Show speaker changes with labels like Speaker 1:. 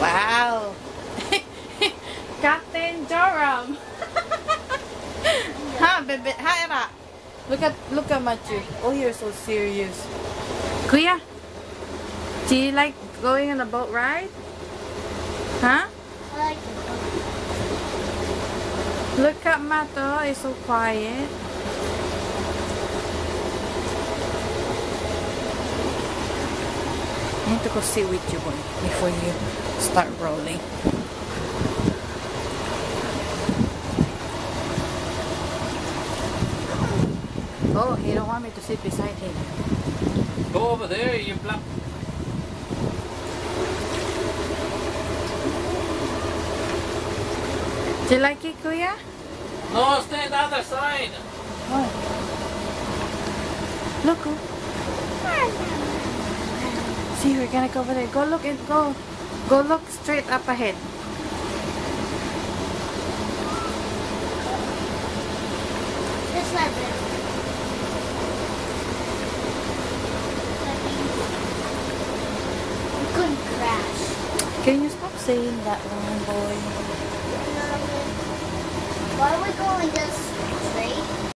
Speaker 1: Wow. Captain Joram. huh, baby? Hi, Era. Look at look at Matthew. Oh, you're so serious. Kuya, do you like going on a boat ride? Huh?
Speaker 2: I like it.
Speaker 1: Look at Mato. It's so quiet. I need to go sit with you, boy, before you start rolling. Oh, he don't want me to sit beside him.
Speaker 3: Go over there, you flap.
Speaker 1: Do you like it, Kuya?
Speaker 3: No, stay on the other side. Oh.
Speaker 1: What? Look. See, we're gonna go over there. Go look and go. Go look straight up ahead.
Speaker 2: Like that. Crash.
Speaker 1: Can you stop saying that one, boy?
Speaker 2: Why are we going this straight?